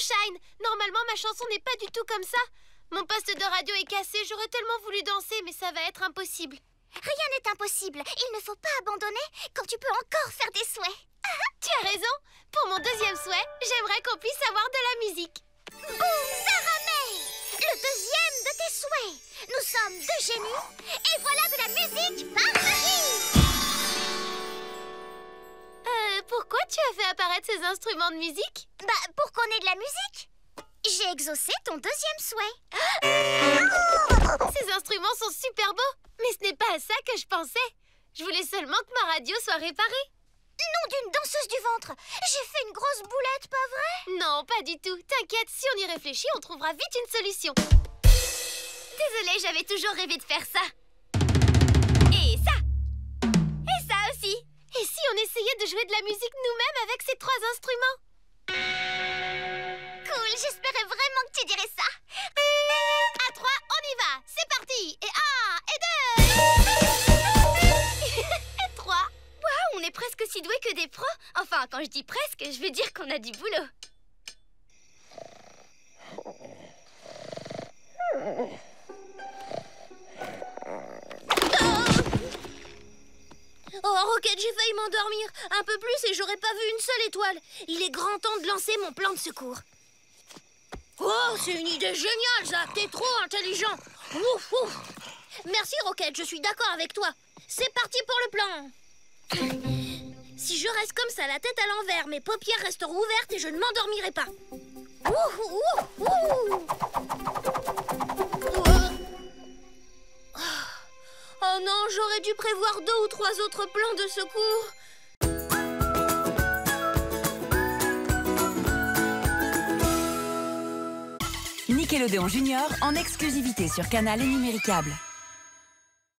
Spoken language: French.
Shine Normalement, ma chanson n'est pas du tout comme ça. Mon poste de radio est cassé, j'aurais tellement voulu danser, mais ça va être impossible. Rien n'est impossible. Il ne faut pas abandonner quand tu peux encore faire des souhaits. tu as raison. Pour mon deuxième souhait, j'aimerais qu'on puisse avoir de la musique. Boum, Sarah Le deuxième de tes souhaits. Nous sommes deux génies et voilà de la musique pourquoi tu as fait apparaître ces instruments de musique Bah, pour qu'on ait de la musique. J'ai exaucé ton deuxième souhait. Ces instruments sont super beaux, mais ce n'est pas à ça que je pensais. Je voulais seulement que ma radio soit réparée. Non d'une danseuse du ventre J'ai fait une grosse boulette, pas vrai? Non, pas du tout. T'inquiète, si on y réfléchit, on trouvera vite une solution. Désolée, j'avais toujours rêvé de faire ça. Jouer de la musique nous-mêmes avec ces trois instruments. Cool, j'espérais vraiment que tu dirais ça. À trois, on y va. C'est parti. Et un, et deux. Et trois. Waouh, on est presque si doués que des pros. Enfin, quand je dis presque, je veux dire qu'on a du boulot. Rocket, j'ai failli m'endormir. Un peu plus et j'aurais pas vu une seule étoile. Il est grand temps de lancer mon plan de secours. Oh, c'est une idée géniale, Zach. T'es trop intelligent. Ouf, ouf. Merci, Rocket. Je suis d'accord avec toi. C'est parti pour le plan. Si je reste comme ça, la tête à l'envers, mes paupières resteront ouvertes et je ne m'endormirai pas. Prévoir deux ou trois autres plans de secours. Nickelodeon Junior en exclusivité sur Canal et Numéricable.